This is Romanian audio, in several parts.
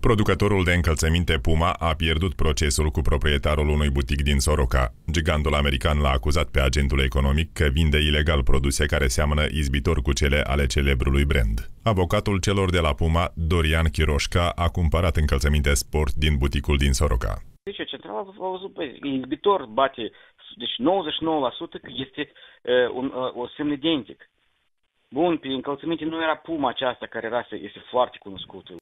Producătorul de încălțăminte Puma a pierdut procesul cu proprietarul unui butic din Soroca. Gigantul american l-a acuzat pe agentul economic că vinde ilegal produse care seamănă izbitor cu cele ale celebrului brand. Avocatul celor de la Puma, Dorian Chiroșca, a cumpărat încălțăminte sport din buticul din Soroca. Deci centrala a văzut, băi, izbitor bate, deci 99% că este uh, un, uh, o semn identic. Bun, pe încălțăminte nu era Puma aceasta care era, este foarte cunoscută.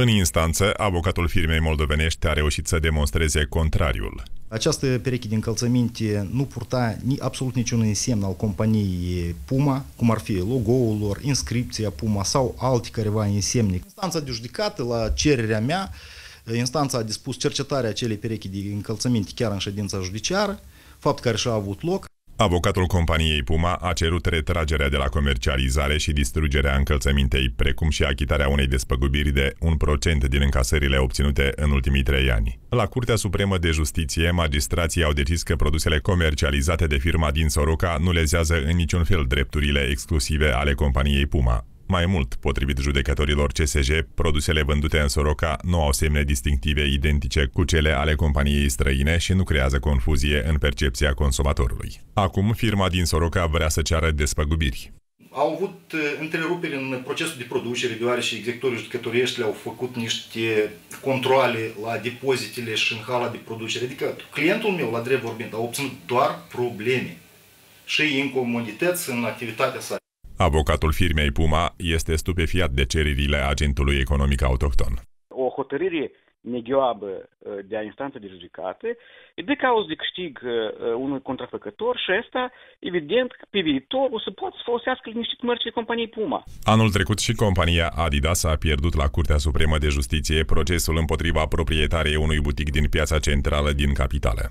În instanță, avocatul firmei moldovenești a reușit să demonstreze contrariul. Această pereche de încălțăminte nu purta ni, absolut niciun însemn al companiei Puma, cum ar fi logo-ul lor, inscripția Puma sau alte careva însemne. Instanța de judecată, la cererea mea, instanța a dispus cercetarea acelei perechi de încălțăminte chiar în ședința judiciară, fapt care și-a avut loc. Avocatul companiei Puma a cerut retragerea de la comercializare și distrugerea încălțămintei, precum și achitarea unei despăgubiri de 1% din încasările obținute în ultimii trei ani. La Curtea Supremă de Justiție, magistrații au decis că produsele comercializate de firma din Soroca nu lezează în niciun fel drepturile exclusive ale companiei Puma. Mai mult, potrivit judecătorilor CSJ, produsele vândute în Soroca nu au semne distinctive identice cu cele ale companiei străine și nu creează confuzie în percepția consumatorului. Acum, firma din Soroca vrea să ceară despăgubiri. Au avut uh, întreruperi în procesul de producere, deoarece executorii judecătoriești le-au făcut niște controle la depozitele și în hala de producere. Adică clientul meu, la drept vorbind, a obținut doar probleme și incomodități în activitatea sa. Avocatul firmei Puma este stupefiat de cererile agentului economic autohton. O hotărâre negioabă de a instanță de judecată, e de cauză de câștig unui contrafăcător și asta, evident, pe viitor o să poată să folosească niște mărcile companiei Puma. Anul trecut și compania Adidas a pierdut la Curtea Supremă de Justiție procesul împotriva proprietarei unui butic din piața centrală din capitală.